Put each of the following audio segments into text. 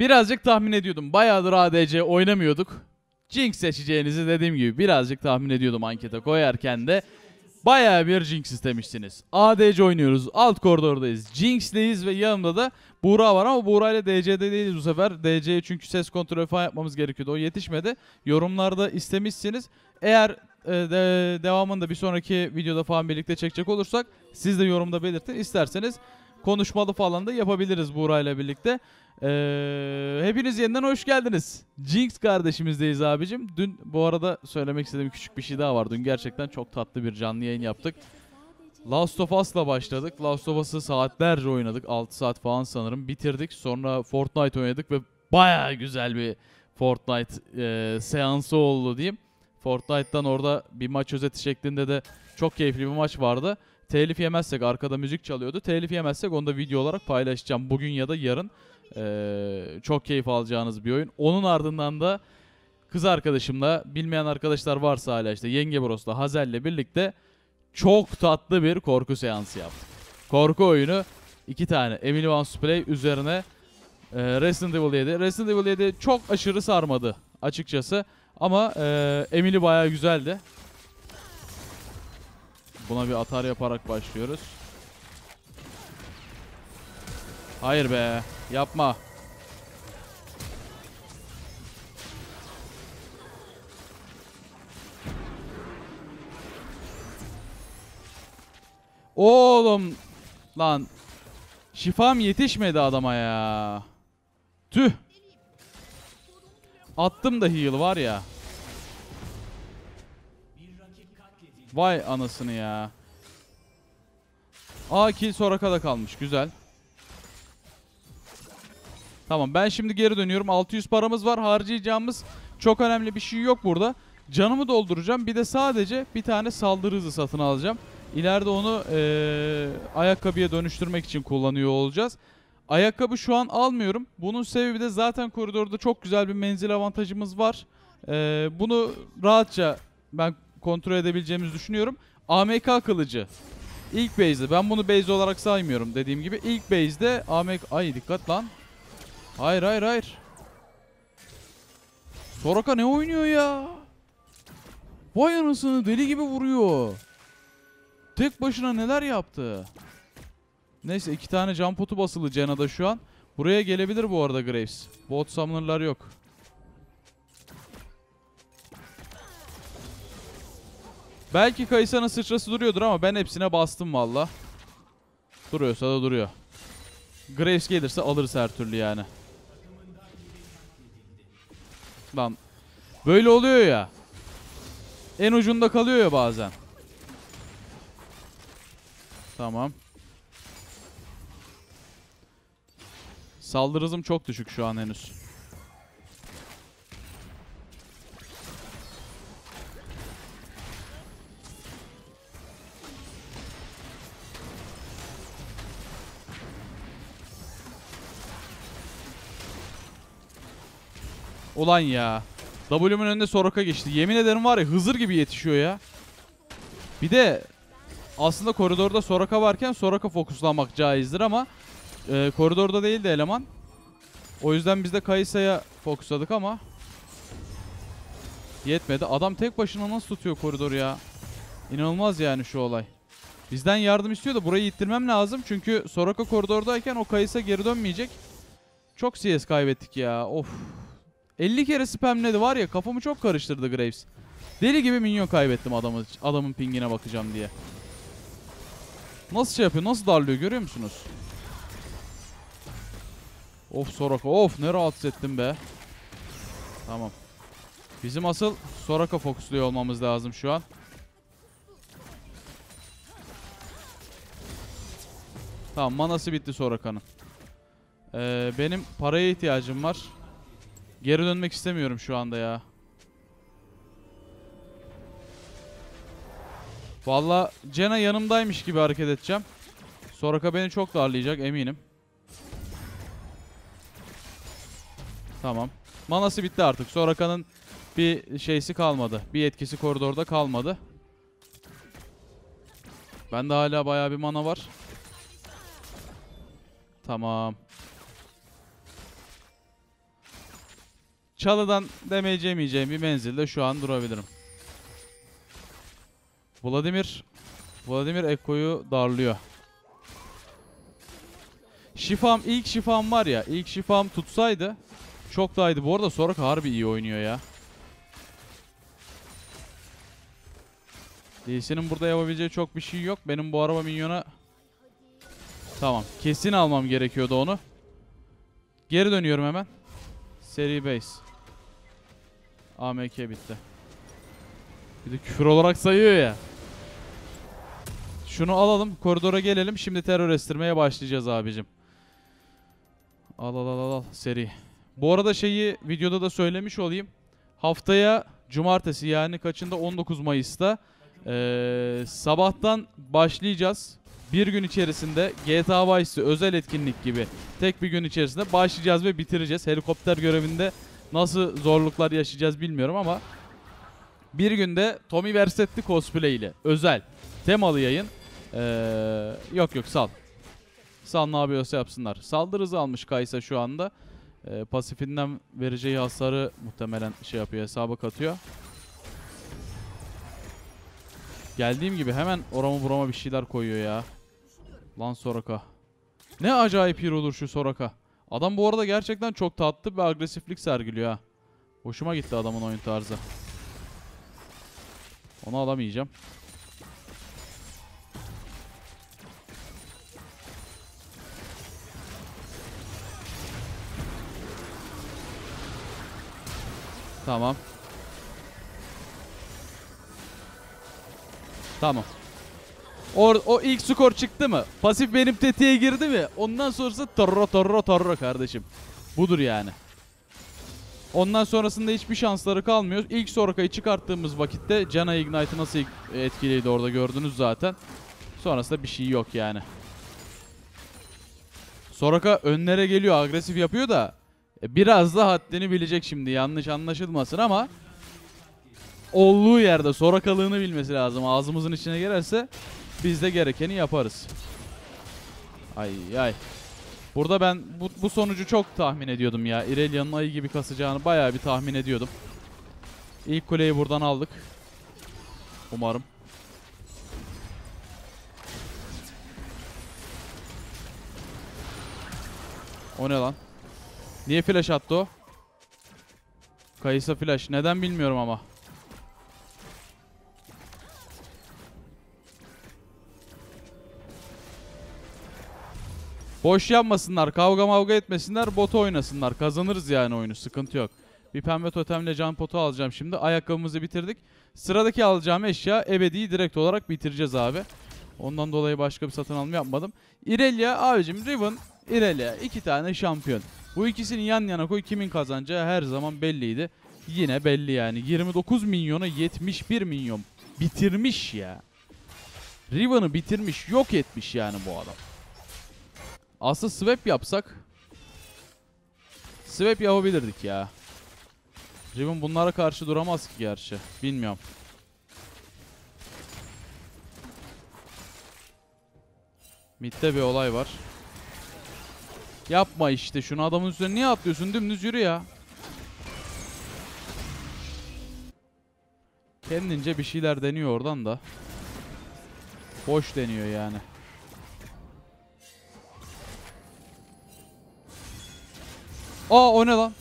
Birazcık tahmin ediyordum. Bayağıdır ADC oynamıyorduk. Jinx seçeceğinizi dediğim gibi birazcık tahmin ediyordum ankete koyarken de. Bayağı bir Jinx istemişsiniz. ADC oynuyoruz. Alt koridordayız. Jinx'leyiz ve yanımda da Buğra var ama Buğra ile DC'de değiliz bu sefer. DC'ye çünkü ses kontrolü falan yapmamız gerekiyordu. O yetişmedi. Yorumlarda istemişsiniz. Eğer e, de, devamında bir sonraki videoda falan birlikte çekecek olursak siz de yorumda belirtin. İsterseniz konuşmalı falan da yapabiliriz Buğra ile birlikte. Ee, hepiniz yeniden hoş geldiniz. Jinx kardeşimizdeyiz abicim. Dün bu arada söylemek istediğim küçük bir şey daha var. Dün gerçekten çok tatlı bir canlı yayın yaptık. Last of Us'la başladık. Last of Us'ı saatlerce oynadık. 6 saat falan sanırım. Bitirdik. Sonra Fortnite oynadık ve baya güzel bir Fortnite e, seansı oldu diyeyim. Fortnite'tan orada bir maç özeti şeklinde de çok keyifli bir maç vardı. Telif yemezsek arkada müzik çalıyordu. Telif yemezsek onu da video olarak paylaşacağım. Bugün ya da yarın. Ee, çok keyif alacağınız bir oyun. Onun ardından da kız arkadaşımla bilmeyen arkadaşlar varsa hala işte Yenge Bros'la Hazel'le birlikte çok tatlı bir korku seansı yaptık. Korku oyunu iki tane Emily Wants to üzerine e, Resident Evil 7. Resident Evil 7 çok aşırı sarmadı açıkçası. Ama e, Emily bayağı güzeldi. Buna bir atar yaparak başlıyoruz. Hayır be. Yapma. Oğlum. Lan. Şifam yetişmedi adama ya. Tüh. Attım da heal var ya. Vay anasını ya. Aa kill Soraka'da kalmış. Güzel. Tamam ben şimdi geri dönüyorum. 600 paramız var. Harcayacağımız çok önemli bir şey yok burada. Canımı dolduracağım. Bir de sadece bir tane saldırı hızı satın alacağım. İleride onu eee, ayakkabıya dönüştürmek için kullanıyor olacağız. Ayakkabı şu an almıyorum. Bunun sebebi de zaten koridorda çok güzel bir menzil avantajımız var. Eee, bunu rahatça ben kontrol edebileceğimizi düşünüyorum. AMK kılıcı. İlk base'de. Ben bunu base olarak saymıyorum dediğim gibi. İlk base'de AMK... Ay dikkat lan. Hayır hayır hayır. Soraka ne oynuyor ya? Vay anasını deli gibi vuruyor. Tek başına neler yaptı? Neyse iki tane can potu basılı Cena'da şu an. Buraya gelebilir bu arada Graves. Bot summoner'lar yok. Belki Kayısa'nın sıçrası duruyordur ama ben hepsine bastım valla. Duruyorsa da duruyor. Graves gelirse alırız her türlü yani. Lan böyle oluyor ya. En ucunda kalıyor ya bazen. Tamam. Saldırı hızım çok düşük şu an henüz. Ulan ya. W'mun önünde Soraka geçti. Yemin ederim var ya Hızır gibi yetişiyor ya. Bir de aslında koridorda Soraka varken Soraka fokuslanmak caizdir ama e, koridorda değildi eleman. O yüzden biz de Kayısa'ya fokusladık ama yetmedi. Adam tek başına nasıl tutuyor koridoru ya? İnanılmaz yani şu olay. Bizden yardım istiyor da burayı ittirmem lazım. Çünkü Soraka koridordayken o Kayısa geri dönmeyecek. Çok CS kaybettik ya. Of. 50 kere spamledi var ya kafamı çok karıştırdı Graves. Deli gibi minyon kaybettim adamı, adamın pingine bakacağım diye. Nasıl şey yapıyor? Nasıl darlıyor görüyor musunuz? Of Soraka of ne rahatsız ettim be. Tamam. Bizim asıl Soraka fokusluyor olmamız lazım şu an. Tamam manası bitti Soraka'nın. Ee, benim paraya ihtiyacım var. Geri dönmek istemiyorum şu anda ya. Valla Cena yanımdaymış gibi hareket edeceğim. Soraka beni çok darlayacak eminim. Tamam. Manası bitti artık. Soraka'nın bir şeysi kalmadı. Bir etkisi koridorda kalmadı. Bende hala bayağı bir mana var. Tamam. Çalıdan damage yemeyeceğim bir menzilde şu an durabilirim. Vladimir Vladimir Ekko'yu darlıyor. Şifam ilk şifam var ya ilk şifam tutsaydı çok daha iyiydi. Bu arada Soraka harbi iyi oynuyor ya. Sin'in burada yapabileceği çok bir şey yok. Benim bu araba minyona Tamam. Kesin almam gerekiyordu onu. Geri dönüyorum hemen. Seri base. AMK bitti. Bir de küfür olarak sayıyor ya. Şunu alalım. Koridora gelelim. Şimdi terör estirmeye başlayacağız abicim. Al al al al. Seri. Bu arada şeyi videoda da söylemiş olayım. Haftaya cumartesi yani kaçında 19 Mayıs'ta ee, sabahtan başlayacağız. Bir gün içerisinde GTA Vice özel etkinlik gibi tek bir gün içerisinde başlayacağız ve bitireceğiz. Helikopter görevinde nasıl zorluklar yaşayacağız bilmiyorum ama bir günde Tommy Versetti cosplay ile özel temalı yayın. Ee, yok yok sal. Sal ne yapıyorsa yapsınlar. Saldırı almış Kaysa şu anda. Ee, pasifinden vereceği hasarı muhtemelen şey yapıyor hesaba katıyor. Geldiğim gibi hemen orama burama bir şeyler koyuyor ya. Lan Soraka. Ne acayip hero'dur şu Soraka. Adam bu arada gerçekten çok tatlı bir agresiflik sergiliyor ha. Hoşuma gitti adamın oyun tarzı. Onu alamayacağım. Tamam. Tamam. Or, o ilk skor çıktı mı? Pasif benim tetiğe girdi mi? Ondan sonrası torro torro torro kardeşim. Budur yani. Ondan sonrasında hiçbir şansları kalmıyor. İlk Soraka'yı çıkarttığımız vakitte Cana Ignite'ı nasıl etkiliydi orada gördünüz zaten. Sonrasında bir şey yok yani. Soraka önlere geliyor agresif yapıyor da e, biraz da haddini bilecek şimdi yanlış anlaşılmasın ama olduğu yerde Sorakalığını bilmesi lazım. Ağzımızın içine girerse biz de gerekeni yaparız. Ay ay. Burada ben bu, bu sonucu çok tahmin ediyordum ya. İrelia'nın ayı gibi kasacağını bayağı bir tahmin ediyordum. İlk kuleyi buradan aldık. Umarım. O ne lan? Niye flash attı o? Kayısa flash. Neden bilmiyorum ama. Boş yapmasınlar, kavga mavga etmesinler, botu oynasınlar. Kazanırız yani oyunu, sıkıntı yok. Bir pembe totemle can potu alacağım şimdi. Ayakkabımızı bitirdik. Sıradaki alacağım eşya ebediyi direkt olarak bitireceğiz abi. Ondan dolayı başka bir satın alma yapmadım. Irelia abicim Riven, Irelia iki tane şampiyon. Bu ikisini yan yana koy kimin kazanacağı her zaman belliydi. Yine belli yani. 29 milyona 71 milyon. Bitirmiş ya. Riven'ı bitirmiş, yok etmiş yani bu adam. Aslında swap yapsak swap yapabilirdik ya. Riven bunlara karşı duramaz ki gerçi. Bilmiyorum. Mid'de bir olay var. Yapma işte şunu adamın üstüne niye atlıyorsun dümdüz yürü ya. Kendince bir şeyler deniyor oradan da. Boş deniyor yani. Aa o ne lan?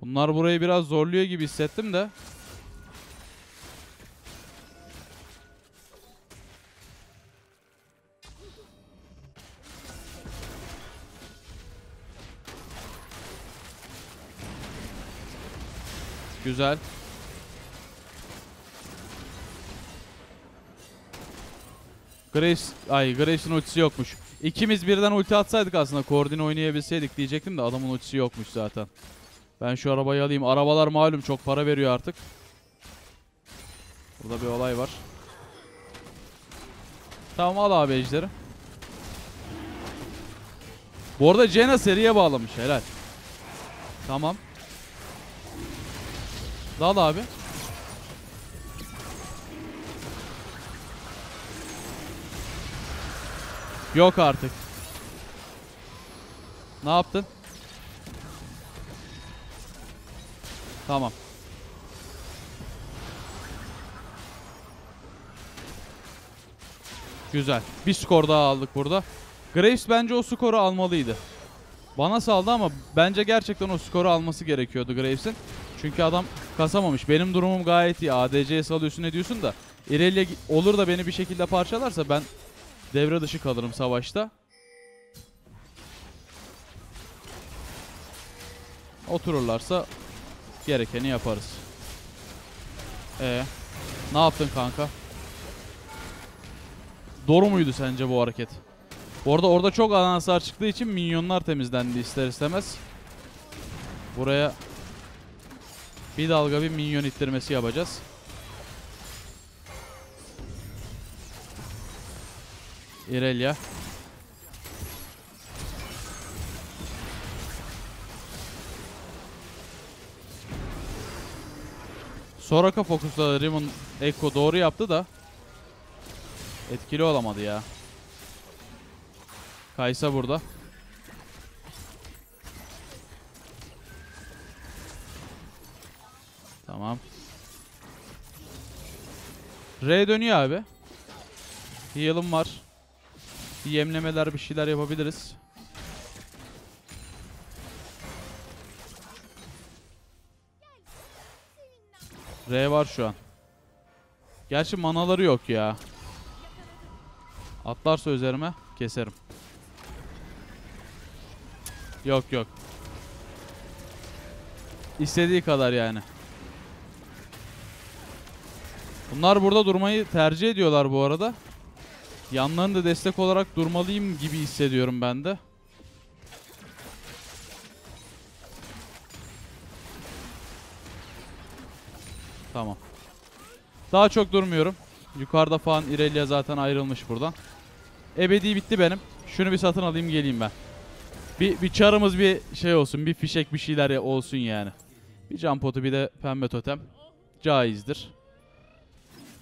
Bunlar burayı biraz zorluyor gibi hissettim de. Güzel. Graves, ay Graves'in ultisi yokmuş. İkimiz birden ulti atsaydık aslında koordine oynayabilseydik diyecektim de adamın ultisi yokmuş zaten. Ben şu arabayı alayım. Arabalar malum çok para veriyor artık. Burada bir olay var. Tamam al abi ejderi. Bu arada Cena seriye bağlamış helal. Tamam. Dal abi. Yok artık. Ne yaptın? Tamam. Güzel. Bir skor daha aldık burada. Graves bence o skoru almalıydı. Bana saldı ama bence gerçekten o skoru alması gerekiyordu Graves'in. Çünkü adam kasamamış. Benim durumum gayet iyi. ADC'ye salıyorsun ne diyorsun da. Irelia olur da beni bir şekilde parçalarsa ben devre dışı kalırım savaşta. Otururlarsa gerekeni yaparız. Ee, ne yaptın kanka? Doğru muydu sence bu hareket? Bu arada orada çok alan hasar çıktığı için minyonlar temizlendi ister istemez. Buraya bir dalga bir minyon ittirmesi yapacağız. Irelia. Soraka fokusladı. Riven Echo doğru yaptı da etkili olamadı ya. Kaysa burada. R dönüyor abi. Heal'ım var. Yemlemeler bir şeyler yapabiliriz. R var şu an. Gerçi manaları yok ya. Atlarsa üzerime keserim. Yok yok. İstediği kadar yani. Bunlar burada durmayı tercih ediyorlar bu arada. Yanlarında destek olarak durmalıyım gibi hissediyorum ben de. Tamam. Daha çok durmuyorum. Yukarıda falan Irelia zaten ayrılmış buradan. Ebedi bitti benim. Şunu bir satın alayım geleyim ben. Bir, bir çarımız bir şey olsun. Bir fişek bir şeyler olsun yani. Bir can potu bir de pembe totem. Caizdir.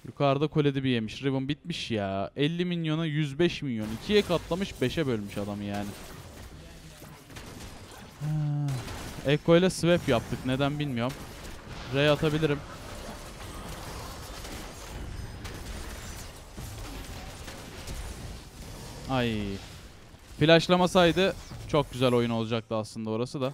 Yukarıda kulede bir yemiş. Ribbon bitmiş ya. 50 milyona 105 milyon. 2'ye katlamış 5'e bölmüş adamı yani. Echo ile swap yaptık. Neden bilmiyorum. Ray atabilirim. Ay. Flashlamasaydı çok güzel oyun olacaktı aslında orası da.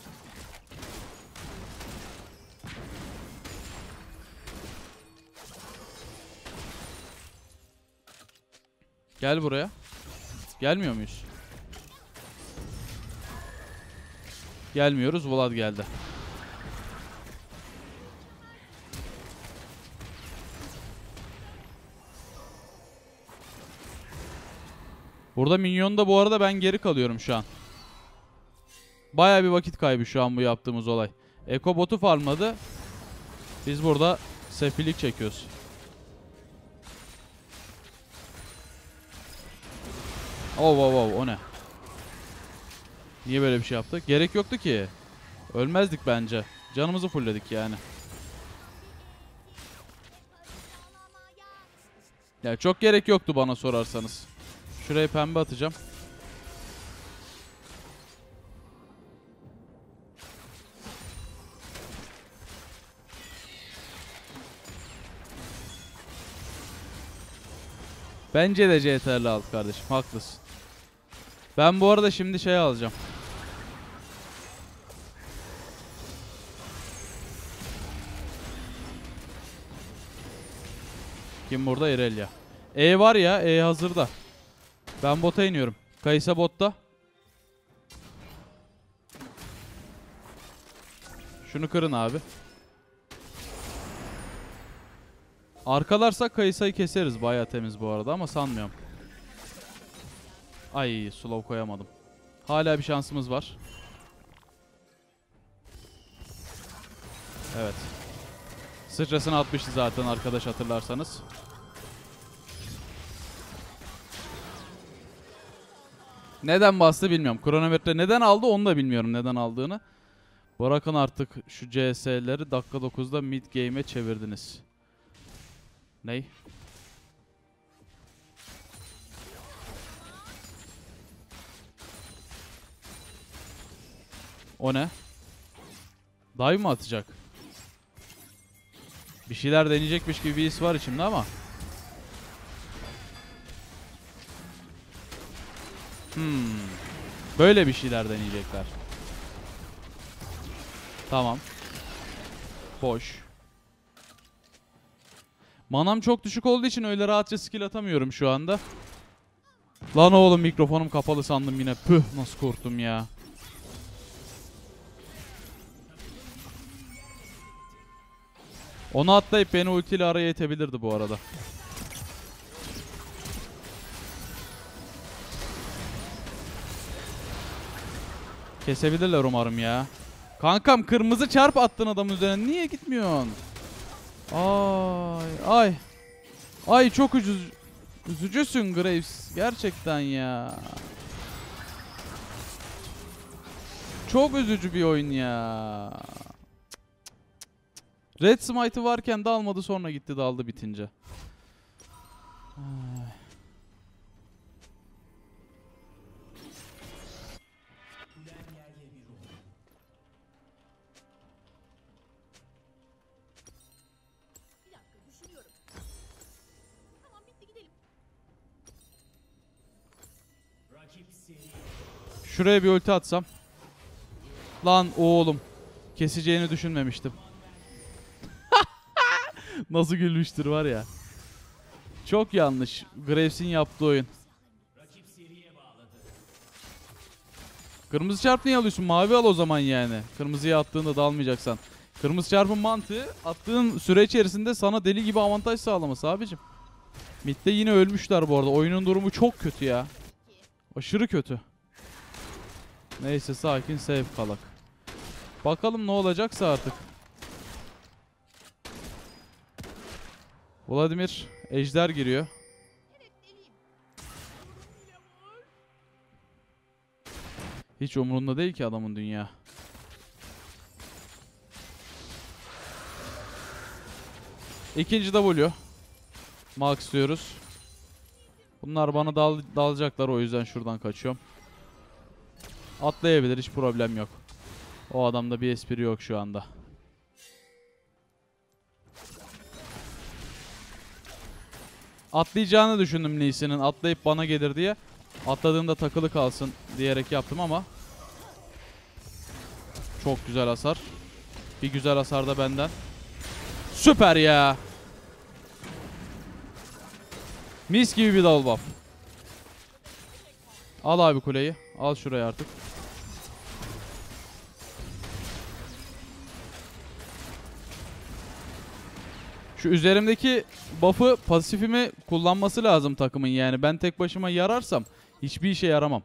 Gel buraya. Gelmiyor muyuz? Gelmiyoruz. Vlad geldi. Burada minyonda bu arada ben geri kalıyorum şu an. Baya bir vakit kaybı şu an bu yaptığımız olay. Eko botu farmladı. Biz burada sefillik çekiyoruz. Oh wow wow o ne? Niye böyle bir şey yaptık? Gerek yoktu ki. Ölmezdik bence. Canımızı fullledik yani. Ya çok gerek yoktu bana sorarsanız. Şuraya pembe atacağım. Bence de CTRL aldı kardeşim. Haklısın. Ben bu arada şimdi şey alacağım. Kim burada? Irelia. E var ya. E hazırda. Ben bota iniyorum. Kaysa botta. Şunu kırın abi. Arkalarsak Kayısa'yı keseriz. Bayağı temiz bu arada ama sanmıyorum. Ay slow koyamadım. Hala bir şansımız var. Evet. Sıçrasını atmıştı zaten arkadaş hatırlarsanız. Neden bastı bilmiyorum. Kronometre neden aldı onu da bilmiyorum neden aldığını. Bırakın artık şu CS'leri dakika 9'da mid game'e çevirdiniz. Ney? O ne? Dive mı atacak? Bir şeyler deneyecekmiş gibi bir his var içimde ama. Hmm. Böyle bir şeyler deneyecekler. Tamam. Boş. Manam çok düşük olduğu için öyle rahatça skill atamıyorum şu anda. Lan oğlum mikrofonum kapalı sandım yine. Püh nasıl korktum ya. Onu atlayıp beni ultiyle araya itebilirdi bu arada. Kesebilirler umarım ya. Kankam kırmızı çarp attın adamın üzerine. Niye gitmiyorsun? Ay ay. Ay çok ucuz. Üzücüsün Graves. Gerçekten ya. Çok üzücü bir oyun ya. Red Smite'ı varken de almadı sonra gitti daldı bitince. Ay. Şuraya bir ulti atsam. Lan oğlum. Keseceğini düşünmemiştim. Nasıl gülmüştür var ya. Çok yanlış. Graves'in yaptığı oyun. Kırmızı çarp niye alıyorsun? Mavi al o zaman yani. Kırmızıya attığında da almayacaksan. Kırmızı çarpın mantığı attığın süre içerisinde sana deli gibi avantaj sağlaması abicim. Mid'de yine ölmüşler bu arada. Oyunun durumu çok kötü ya. Aşırı kötü. Neyse sakin safe kalak. Bakalım ne olacaksa artık. Vladimir ejder giriyor. Hiç umurunda değil ki adamın dünya. İkinci W. Max diyoruz. Bunlar bana dal dalacaklar o yüzden şuradan kaçıyorum. Atlayabilir hiç problem yok. O adamda bir espri yok şu anda. Atlayacağını düşündüm Lee'sinin. Atlayıp bana gelir diye. Atladığında takılı kalsın diyerek yaptım ama. Çok güzel hasar. Bir güzel hasar da benden. Süper ya. Mis gibi bir double buff. Al abi kuleyi. Al şurayı artık. Şu üzerimdeki buff'ı pasifimi kullanması lazım takımın yani. Ben tek başıma yararsam hiçbir işe yaramam.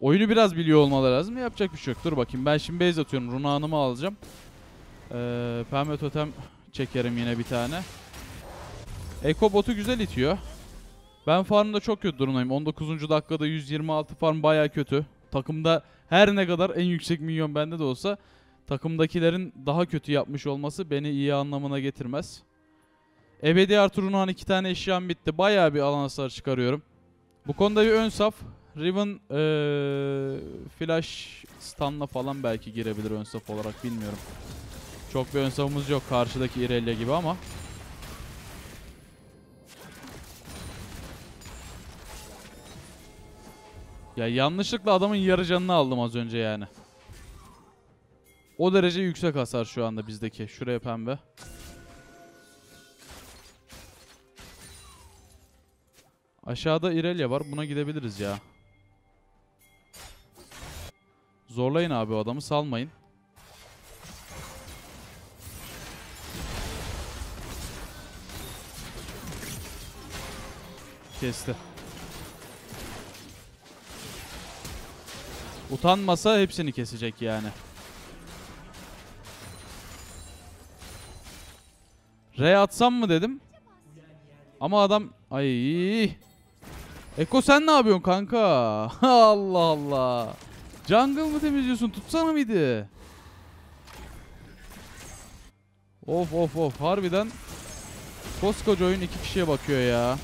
Oyunu biraz biliyor olmaları lazım. Yapacak bir şey yok. Dur bakayım. Ben şimdi base atıyorum. Runa Hanım'ı alacağım. Ee, pembe totem çekerim yine bir tane. Eko botu güzel itiyor. Ben farmda çok kötü durumdayım. 19. dakikada 126 farm baya kötü. Takımda her ne kadar en yüksek milyon bende de olsa takımdakilerin daha kötü yapmış olması beni iyi anlamına getirmez. Ebedi Artur'un iki tane eşyam bitti. Bayağı bir alan hasarı çıkarıyorum. Bu konuda bir ön saf. Riven eee, flash stun'la falan belki girebilir ön saf olarak bilmiyorum. Çok bir ön safımız yok karşıdaki Irelia gibi ama. Ya yanlışlıkla adamın yarı canını aldım az önce yani. O derece yüksek hasar şu anda bizdeki. Şuraya pembe. Aşağıda Irelia var. Buna gidebiliriz ya. Zorlayın abi o adamı salmayın. Kesti. Utanmasa hepsini kesecek yani. R atsam mı dedim. Ama adam ay. Eko sen ne yapıyorsun kanka? Allah Allah. Jungle mı temizliyorsun? Tutsana mıydı? Of of of harbiden koskoca oyun iki kişiye bakıyor ya.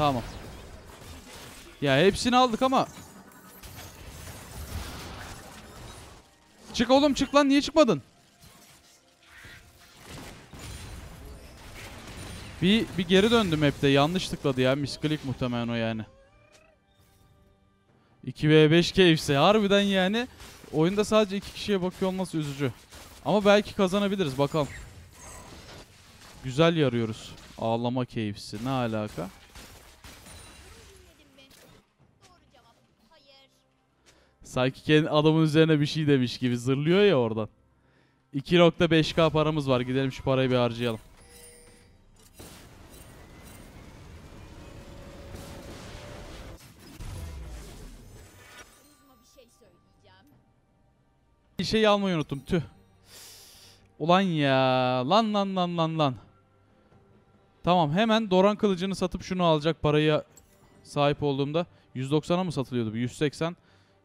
Tamam. Ya hepsini aldık ama. Çık oğlum çık lan niye çıkmadın? Bir, bir geri döndüm hep de yanlış tıkladı ya misklik muhtemelen o yani. 2v5 keyifse harbiden yani oyunda sadece iki kişiye bakıyor olması üzücü. Ama belki kazanabiliriz bakalım. Güzel yarıyoruz. Ağlama keyifsi ne alaka? Dedim mi? Doğru cevap. Hayır. Sanki kendi adamın üzerine bir şey demiş gibi zırlıyor ya oradan. 2.5k paramız var gidelim şu parayı bir harcayalım. Bir şey almayı unuttum tüh. Ulan ya lan lan lan lan lan. Tamam hemen Doran kılıcını satıp şunu alacak parayı sahip olduğumda 190'a mı satılıyordu bu 180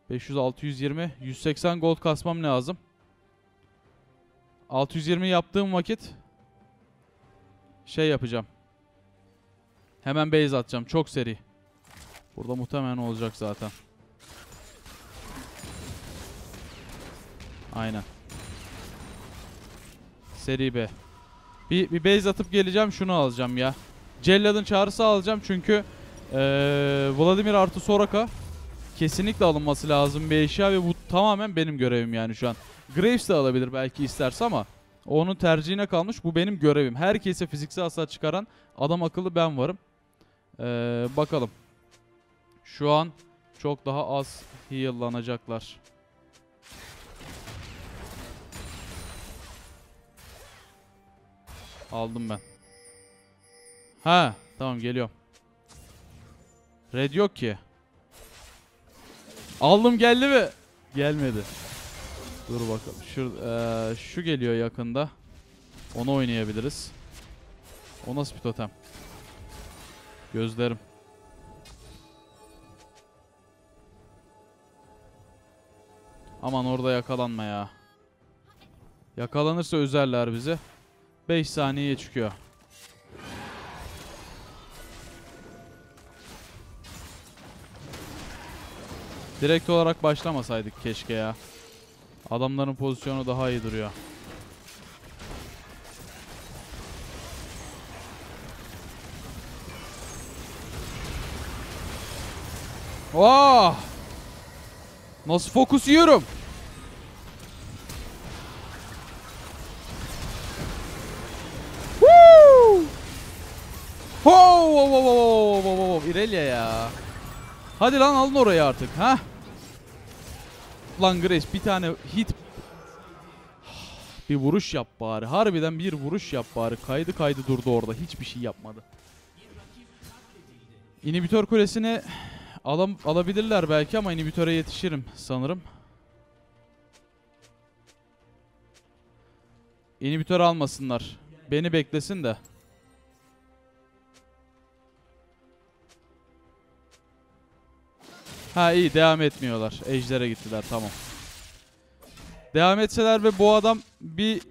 500 620 180 gold kasmam lazım. 620 yaptığım vakit şey yapacağım. Hemen base atacağım çok seri. Burada muhtemelen olacak zaten. Aynen. Seri B. Bir, bir base atıp geleceğim şunu alacağım ya. Cellad'ın çağrısı alacağım çünkü eee, Vladimir artı Soraka kesinlikle alınması lazım bir eşya ve bu tamamen benim görevim yani şu an. Graves de alabilir belki isterse ama onun tercihine kalmış. Bu benim görevim. Herkese fiziksel hasar çıkaran adam akıllı ben varım. Eee, bakalım. Şu an çok daha az heal'lanacaklar. Aldım ben. Ha, tamam geliyorum. Red yok ki. Aldım geldi mi? Gelmedi. Dur bakalım. Şu, eee, şu geliyor yakında. Onu oynayabiliriz. O nasıl bir totem? Gözlerim. Aman orada yakalanma ya. Yakalanırsa üzerler bizi. 5 saniyeye çıkıyor. Direkt olarak başlamasaydık keşke ya. Adamların pozisyonu daha iyi duruyor. Oh! Nasıl fokus yiyorum? Woo! Ho, ho, ho, ho, ho, ho, ho. Irelia ya. Hadi lan alın orayı artık ha. Lan Grace bir tane hit bir vuruş yap bari. Harbiden bir vuruş yap bari. Kaydı kaydı durdu orada. Hiçbir şey yapmadı. İnhibitör kulesini alam alabilirler belki ama inhibitöre yetişirim sanırım. İnhibitör almasınlar. Beni beklesin de. Ha iyi devam etmiyorlar. Ejder'e gittiler tamam. Devam etseler ve bu adam bir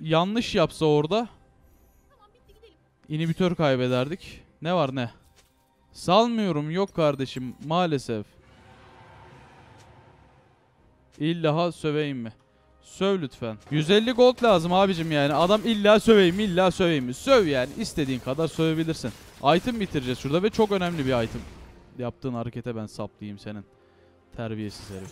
yanlış yapsa orada inhibitör kaybederdik. Ne var ne? Salmıyorum yok kardeşim maalesef. İlla söveyim mi? Söv lütfen. 150 gold lazım abicim yani. Adam illa söveyim illa söveyim mi? Söv yani. istediğin kadar sövebilirsin. Item bitireceğiz şurada ve çok önemli bir item. Yaptığın harekete ben saplayayım senin. Terbiyesiz herif.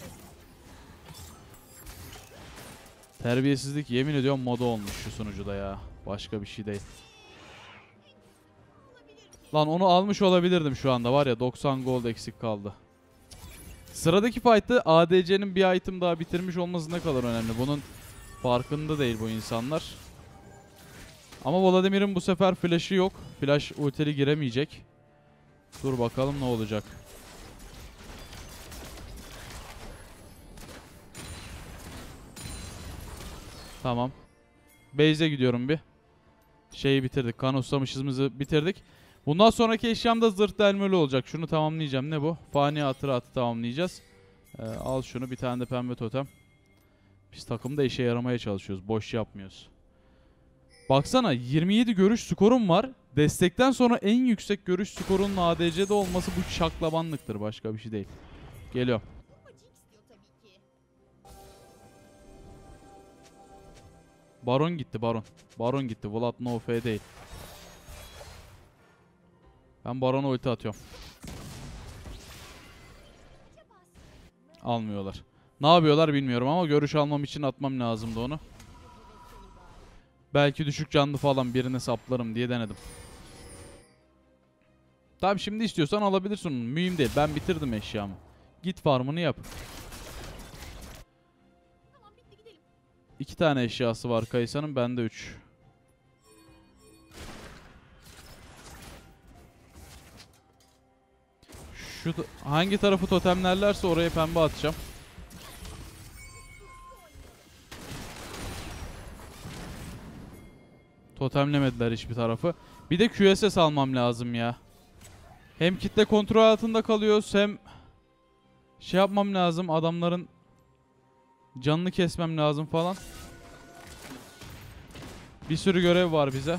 Terbiyesizlik yemin ediyorum moda olmuş şu sunucuda ya. Başka bir şey değil. Lan onu almış olabilirdim şu anda var ya 90 gold eksik kaldı. Sıradaki fight'te ADC'nin bir item daha bitirmiş olması ne kadar önemli. Bunun farkında değil bu insanlar. Ama Vladimir'in bu sefer flash'ı yok. Flash ultili giremeyecek. Dur bakalım ne olacak. Tamam. Base'e gidiyorum bir. Şeyi bitirdik. Kan ustamışızımızı bitirdik. Bundan sonraki eşyam da zırh delmeli olacak. Şunu tamamlayacağım. Ne bu? Fani hatıratı tamamlayacağız. Ee, al şunu bir tane de pembe totem. Biz takımda işe yaramaya çalışıyoruz. Boş yapmıyoruz. Baksana 27 görüş skorum var. Destekten sonra en yüksek görüş skorunun ADC'de olması bu şaklabanlıktır. Başka bir şey değil. Ki. Baron gitti Baron. Baron gitti. Vlad no F değil. Ben Baron'a ulti atıyorum. Almıyorlar. Ne yapıyorlar bilmiyorum ama görüş almam için atmam lazımdı onu. Belki düşük canlı falan birine saplarım diye denedim. Tamam şimdi istiyorsan alabilirsin onu. Mühim değil. Ben bitirdim eşyamı. Git farmını yap. Tamam bitti. İki tane eşyası var Kayısa'nın. Bende üç. Şu hangi tarafı totemlerlerse oraya pembe atacağım. Totemlemediler hiçbir tarafı. Bir de QSS almam lazım ya. Hem kitle kontrol altında kalıyoruz hem şey yapmam lazım adamların canını kesmem lazım falan. Bir sürü görev var bize.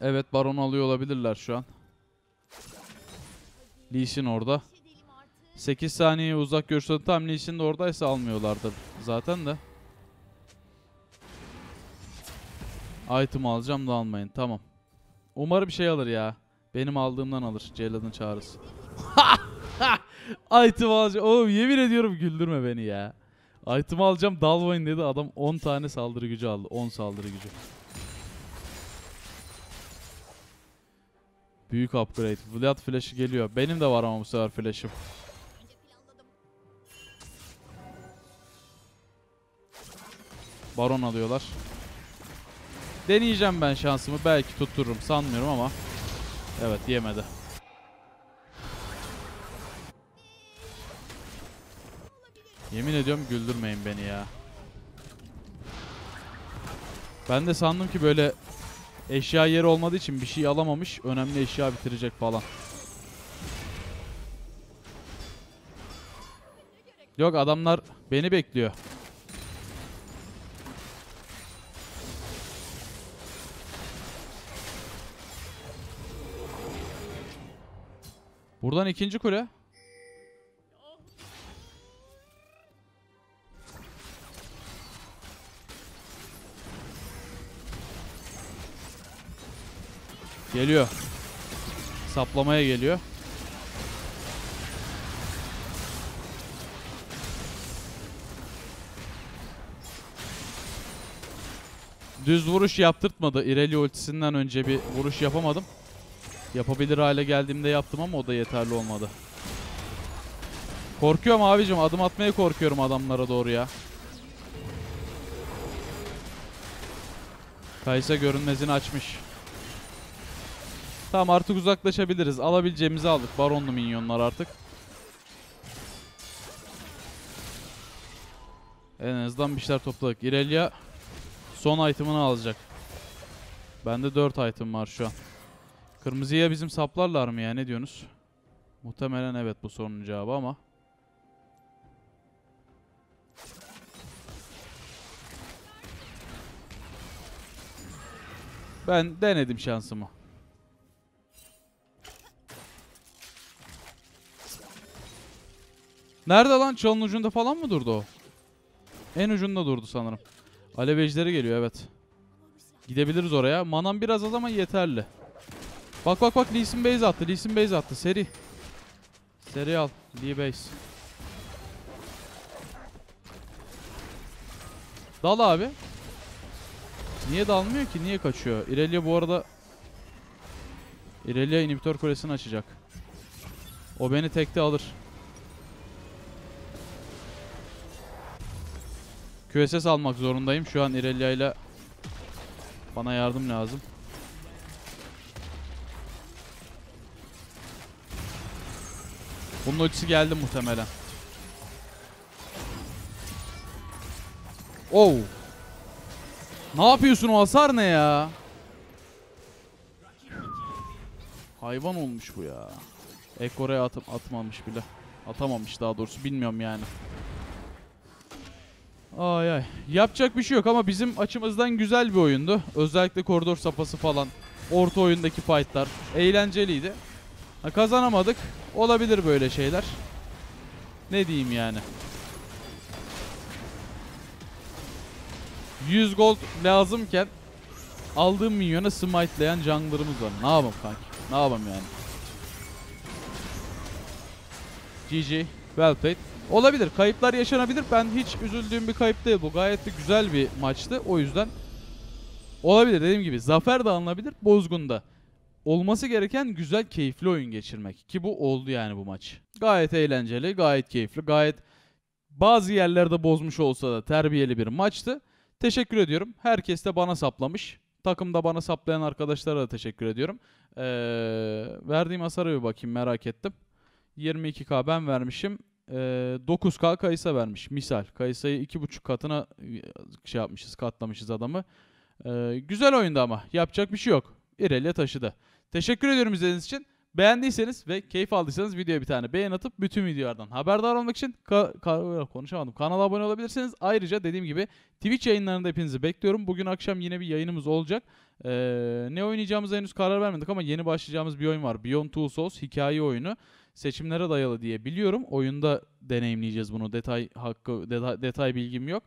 Evet baron alıyor olabilirler şu an. Lee Sin orada. Baş edelim artık. 8 saniye uzak görüşte tam Lee Sin de oradaysa almıyorlardır zaten de. Item alacağım da almayın. Tamam. Umarım şey alır ya. Benim aldığımdan alır. Cellad'ın çağrısı. Item alacağım. Oğlum yemin ediyorum güldürme beni ya. Item alacağım dalmayın dedi. Adam 10 tane saldırı gücü aldı. 10 saldırı gücü. Büyük upgrade. Vlad flash'ı geliyor. Benim de var ama bu sefer flash'ım. Baron alıyorlar. Deneyeceğim ben şansımı. Belki tuttururum. Sanmıyorum ama. Evet yemedi. Yemin ediyorum güldürmeyin beni ya. Ben de sandım ki böyle eşya yeri olmadığı için bir şey alamamış. Önemli eşya bitirecek falan. Yok adamlar beni bekliyor. Buradan ikinci kule. Geliyor. Saplamaya geliyor. Düz vuruş yaptırtmadı. İrelia ultisinden önce bir vuruş yapamadım. Yapabilir hale geldiğimde yaptım ama o da yeterli olmadı. Korkuyorum abicim. Adım atmaya korkuyorum adamlara doğru ya. Kaysa görünmezini açmış. Tamam artık uzaklaşabiliriz. Alabileceğimizi aldık. Baronlu minyonlar artık. En azından bir şeyler topladık. Irelia son item'ını alacak. Bende 4 item var şu an. Kırmızıya bizim saplarlar mı ya ne diyorsunuz? Muhtemelen evet bu sorunun cevabı ama. Ben denedim şansımı. Nerede lan? Çalın ucunda falan mı durdu o? En ucunda durdu sanırım. Alev ejderi geliyor evet. Gidebiliriz oraya. Manam biraz az ama yeterli. Bak bak bak Lee Sin base attı. Lee Sin base attı. Seri. Seri al. Lee base. Dal abi. Niye dalmıyor ki? Niye kaçıyor? Irelia bu arada Irelia inhibitor kulesini açacak. O beni tekte alır. QSS almak zorundayım. Şu an Irelia ile bana yardım lazım. Bunun ultisi geldi muhtemelen. Oh. Ne yapıyorsun o hasar ne ya? Hayvan olmuş bu ya. Ek oraya atıp atmamış bile. Atamamış daha doğrusu bilmiyorum yani. Ay ay. Yapacak bir şey yok ama bizim açımızdan güzel bir oyundu. Özellikle koridor sapası falan. Orta oyundaki fightlar. Eğlenceliydi. Ha, kazanamadık. Olabilir böyle şeyler. Ne diyeyim yani. 100 gold lazımken aldığım minyona smite'layan jungler'ımız var. Ne yapalım kanki? Ne yapalım yani? GG. Well played. Olabilir. Kayıplar yaşanabilir. Ben hiç üzüldüğüm bir kayıp değil bu. Gayet de güzel bir maçtı. O yüzden olabilir. Dediğim gibi zafer de alınabilir. Bozgun da. Olması gereken güzel, keyifli oyun geçirmek. Ki bu oldu yani bu maç. Gayet eğlenceli, gayet keyifli, gayet bazı yerlerde bozmuş olsa da terbiyeli bir maçtı. Teşekkür ediyorum. Herkes de bana saplamış. Takımda bana saplayan arkadaşlara da teşekkür ediyorum. Ee, verdiğim hasara bir bakayım merak ettim. 22k ben vermişim. Ee, 9k Kayısa vermiş. Misal. Kayısa'yı 2.5 katına e, şey yapmışız, katlamışız adamı. Ee, güzel oyundu ama. Yapacak bir şey yok. İrelia taşıdı. Teşekkür ediyorum izlediğiniz için. Beğendiyseniz ve keyif aldıysanız videoya bir tane beğen atıp bütün videolardan haberdar olmak için ka- ka- konuşamadım. Kanala abone olabilirsiniz. Ayrıca dediğim gibi Twitch yayınlarında hepinizi bekliyorum. Bugün akşam yine bir yayınımız olacak. Ee, ne oynayacağımıza henüz karar vermedik ama yeni başlayacağımız bir oyun var. Beyond Two Souls hikaye oyunu. Seçimlere dayalı diye biliyorum. Oyunda deneyimleyeceğiz bunu. Detay hakkı detay, detay bilgim yok.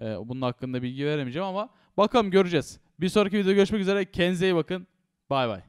Ee, bunun hakkında bilgi veremeyeceğim ama bakalım göreceğiz. Bir sonraki videoda görüşmek üzere. Kendinize iyi bakın. Bay bay.